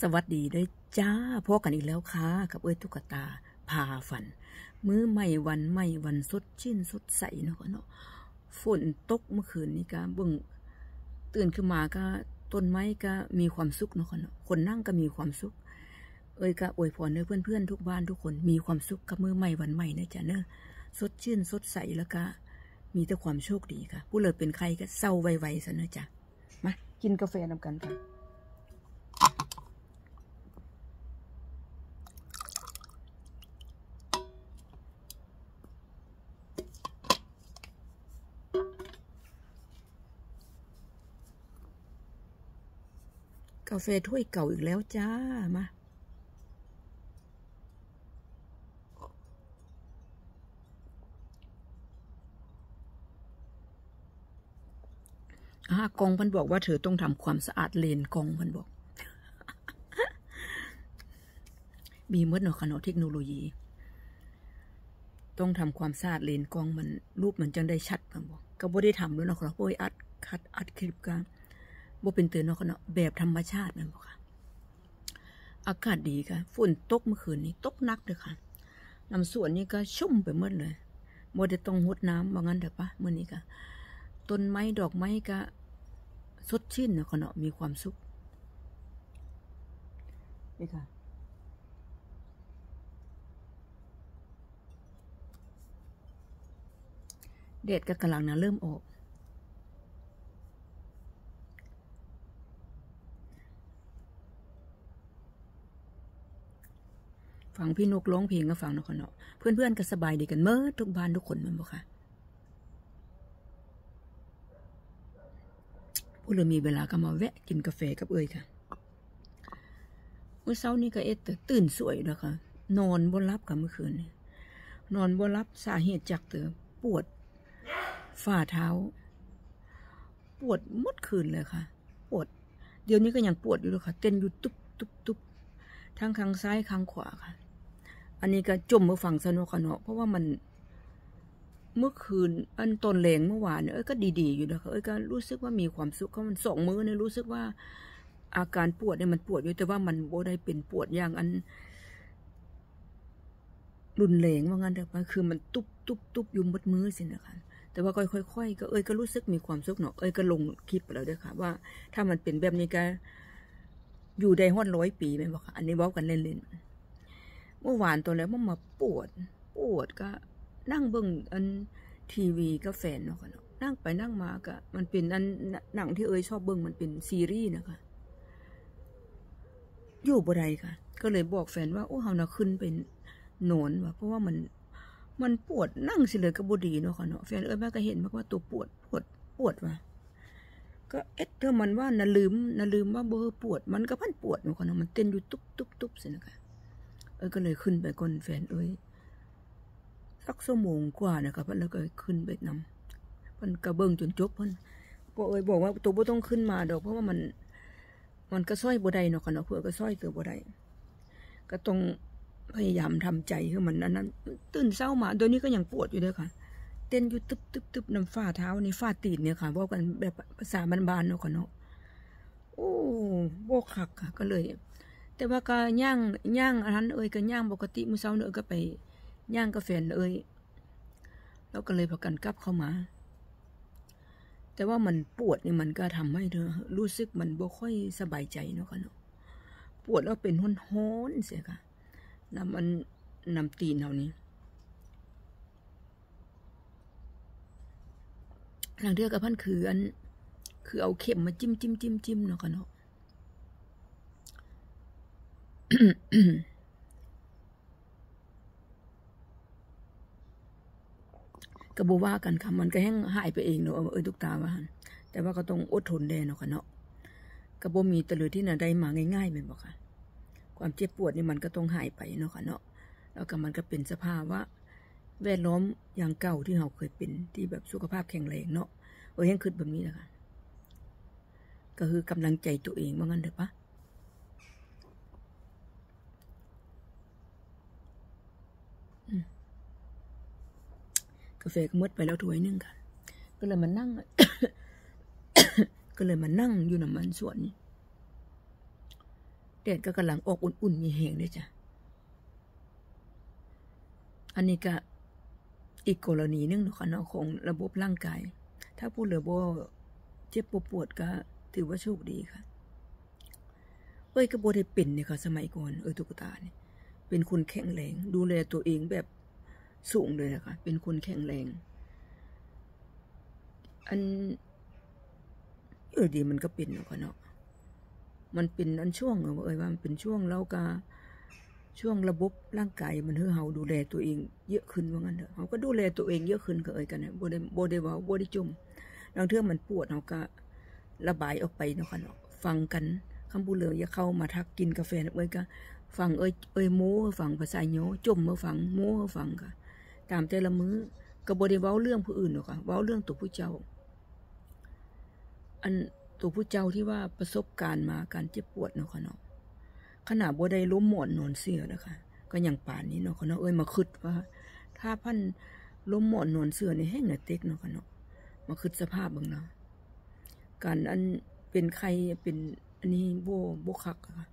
สวัสดีด้วยจ้าพบกันอีกแล้วค่ะกับเอ้ยตุ๊กตาพาฝัน มื้อไม่วันไม่วันสดชื่นสดใสเนาะเนาะฝนตกเมื่อคืนนี้ก็เบิ่งตื่นขึ้นมาก็ต้นไม้ก็มีความสุขเนาะเนาะคนนั่งก็มีความสุข เอ้ยก็อวยพรเพื่อนๆทุกบ้านทุกคนมีความสุขกับมื้อไม่วันใหม่นะจ๊ะเนอะสดชื่นสดใสแล้วก็มีแต่ความโชคดีค่ะ ผู้เลยเป็นใครก็เศร้าไวๆซะเนะจ๊ะมากินกาแฟนำกันค่ะาแฟถ้วยเก่าอีกแล้วจ้า มาอากองพันบอกว่าเธอต้องทำความสะอาดเลนกองพันบอก มีมื่อเนาะค่ะเนาะเทคโนโลยี ต้องทำความสะอาดเลนกองมันรูปมันจังได้ชัดพันบอก ก็บ่ได้ทำด้วยนะครับโอ้ยอัดคัดอัดคลิปกัน บ่เป็นเตือนเนาะค่ะเนาะแบบธรรมชาตินั่นบอกค่ะอากาศดีค่ะฝนตกเมื่อคืนนี้ตกนักเลยค่ะน้ำสวนนี่ก็ชุ่มไปหมดเลยบ่ได้ต้องหดน้ำว่างั้นเถอะปะเมื่อนี้ก็ต้นไม้ดอกไม้ก็สดชื่นเนาะค่ะเนาะมีความสุขนี่ค่ะเดดก็กำลังนะเริ่มออก ฟังพี่นกร้องเพลงก็ฟังเนาะค่ะเนาะเพื่อนๆก็สบายดีกันเมื่อทุกบ้านทุกคนมันบ่ค่ะผู้เลยมีเวลาก็มาแวะกินกาแฟกับเอ้ยค่ะเมื่อเช้านี้ก็เอตตื่นสวยแล้วค่ะ นอนบ่รับกับเมื่อคืนนี้นอนบ่รับสาเหตุจากเตอปวดฝ่าเท้า ปวดหมดคืนเลยค่ะ ปวด เดี๋ยวนี้ก็ยังปวดอยู่เลยค่ะ เต้นอยู่ตุ๊บตุ๊บตุ๊บทั้งข้างซ้ายข้างขวาค่ะ อันนี้ก็จุ่มมาฝั่งสนุกเนาะเพราะว่ามันเมื่อคืนอันตอนแรงเมื่อวานเนี่ยเอ้ยก็ดีๆอยู่นะคะเอ้ยก็รู้สึกว่ามีความสุขเขามันสองมือเนี่ยรู้สึกว่า อาการปวดเนี่ยมันปวดอยู่แต่ว่ามันโบได้เป็นปวดอย่างอัน รุนแรงว่างั้นเถอะปคือมันตุบตุบตุบอยู่หมดมือสินะคะแต่ว่าค่อยๆก็เอ้ยก็รู้สึกมีความสุขเนาะเอ้ยก็ลงคลิปไปแล้วด้วยค่ะ ว่า ถ้ามันเป็นแบบนี้ก็อยู่ได้ฮอดร้อยปีไหมบอกค่ะอันนี้เว้ากันเล่นๆ เมื่อวานตัวแล้วมันมาปวด ปวดก็นั่งเบิ่งอันทีวีก็แฟนเนาะค่ะเนาะนั่งไปนั่งมาก็มันเป็นอันหนังที่เอ้ยชอบเบิ่งมันเป็นซีรีส์นะคะอยู่บ่ได้ค่ะ ก็เลยบอกแฟนว่าโอ้เฮาน่ะขึ้นเป็นโหนนว่ะเพราะว่ามันมันปวดนั่งสิเลยก็บดีเนาะค่ะเนาะแฟนเอ้ยแม่ก็เห็นมากว่าตัวปวดปวดปวดว่ะก็เอ๊ะเธอมันว่าน่ะลืมน่ะลืมว่าเบอร์ปวด มันก็พันปวดเนาะค่ะเนาะมันเต้นอยู่ตุ๊บตุ๊บตุ๊บสินะคะ อ้ยก็เลยขึ้นไปก่อนแฟนเอ้ยสักชั่วโมงกว่านะครับแล้วก็ขึ้นไปนำเพิ่นก็เบิ่งจนจบเพิ่นก็เอ้ยบอกว่าตัวบ่ต้องขึ้นมาดอก เพราะว่ามัน มันก็ซ้อยบ่ได้เนาะค่ะเนาะเพื่อก็ซ้อยเกือบบ่ได้ก็ต้องพยายามทำใจคือมันอันนั้น ตื่นเช้ามาโดยนี้ก็ยังปวดอยู่เลยค่ะ เต้นอยู่ตึบตึบตึบน้ำฝ้าเท้านี่ฝ้าตีนเนี่ยค่ะบอกกันแบบภาษาบ้านๆเนาะค่ะเนาะโอ้โบกคักค่ะก็เลย แต่ว่าก็ย่างย่างอันนั้นเอ้ยก็ย่างปกติมื้อเช้าเนอะก็ไปย่างกาแฟเอ้ยแล้วก็เลยพากันกลับเข้ามา แต่ว่ามันปวดนี่มันก็ทำให้เธอรู้สึกมันบ่ค่อยสบายใจเนาะค่ะเนาะปวดแล้วเป็นห้อนๆเสียค่ะนำมันนำตีนเท่านี้หลังเทือกับพันคืออัน คือเอาเข็มมาจิ้มจิ้มจิ้มจิ้มเนาะค่ะเนาะ กระบว่ากันค่ะมันก็แห้งหายไปเองเนาะเออทุกตาว่าแต่ว่าก็ต้องอดทนแดนเนาะค่ะเนาะกระบมีตะลือที่ไหนได้มาง่ายๆเป็นบอกค่ะ ความเจ็บปวดนี่มันก็ต้องหายไปเนาะค่ะเนาะแล้วก็มันก็เป็นสภาพว่า แวดล้อมอย่างเก่าที่เราเคยเป็นที่แบบสุขภาพแข็งแรงเนาะเออแห้งขึ้นแบบนี้แหละคะก็คือกำลังใจตัวเองว่างั้นเถอะปะ กาแฟก็หมดไปแล้วถ้วยหนึงค่ะ ก็เลยมานั่ง ก็เลยมานั่งอยู่น้ำมันสวนนี่แดดก็กำลังออกอุ่นๆมีแหงด้วยจ้ะ อันนี้ก็อีกกรณีหนึงเนาะค่ะเนาะของระบบร่างกาย ถ้าผู้เหลือบ่เจ็บปวดก็ถือว่าโชคดีค่ะ เอ้ยก็บ่ได้เป็นเนี่ยค่ะ สมัยก่อนเอ้ยตุ๊กตาเนี่ยเป็นคนแข็งแรงดูแลตัวเองแบบ สูงเลยนะคะเป็นคนแข็งแรง อัน เออดีมันก็เป็นเนาะค่ะเนาะมันเป็นอันช่วงเอ้ยว่ามันเป็นช่วงเราก็ช่วงระบบร่างกายมันเฮือเฮาดูแลตัวเอง เยอะขึ้นว่างั้นเถอะเฮาก็ดูแลตัวเองเยอะขึ้นก็เอ้ยกันนะบ่ได้บ่ได้ว้าบ่ได้จมบางเทื่อมันปวดเฮาก็ระบายออกไปเนาะค่ะเนาะฟังกันคำผู้เหลืออย่าเข้ามาทักกินกาแฟนะเอ้ยก็ฟังเอ้ยเอ้ยโม้ฟังภาษาโยจุ่มมาฟังโม้ฟังค่ะ ตามแต่ละมื้อก็บ่ได้เว้าเรื่องผู้อื่นหรอกค่ะเว้าเรื่องตัวผู้เจ้า อันตัวผู้เจ้าที่ว่าประสบการณ์มาการเจ็บปวดเนาะค่ะเนาะขนาดบ่ได้ล้มหมอนนอนเสือนะคะก็อย่างป่านนี้เนาะค่ะเนาะเอ้ยมาคิดว่า ถ้าพันล้มหมอนนอนเสือในแห้งน่ะเต็กเนาะค่ะเนาะมาคิดสภาพบิ่งเนาะการอันเป็นใครเป็นอันนี้บ่บ่คักค่ะ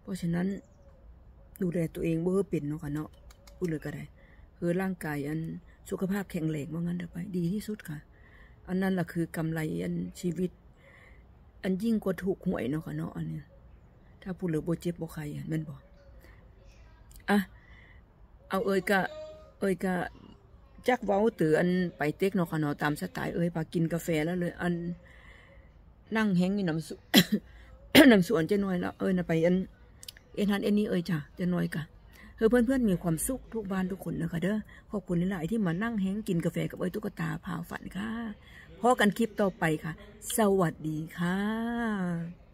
เพราะฉะนั้นดูแลตัวเองเบ่เฮอเป็นเนาะค่ะเนาะพูดเลยก็ได้ คือร่างกายอันสุขภาพแข็งแรงว่างั้นเถอะไป ดีที่สุดค่ะ อันนั้นล่ะคือกำไรอันชีวิต อันยิ่งกว่าถูกหวยเนาะค่ะเนาะอันเนี้ยถ้าผู้เหลือโบเจ็บโบใครม่นบ่อะเอาเอ้ยกะเอ้ยกะจักเว้าตืออันไปเต็กเนาะค่ะเนาะตามสไตล์เอ้ยพากินกาแฟแล้วเลยอันนั่งแฮงอยู่น้ำสุน้ำสวนจะน้อยแล้วเอ้ยน่ะไปอันเอ็นฮันเอ็นนี่เอ้ยจ้ะจะน้อยกะ เฮ้ยเพื่อนๆมีความสุขทุกบ้านทุกคนนะคะเด้อขอบคุณหลายๆที่มานั่งแห้งกินกาแฟกับไอ้ตุ๊กตาพาฝันค่ะพอกันคลิปต่อไปค่ะ สวัสดีค่ะ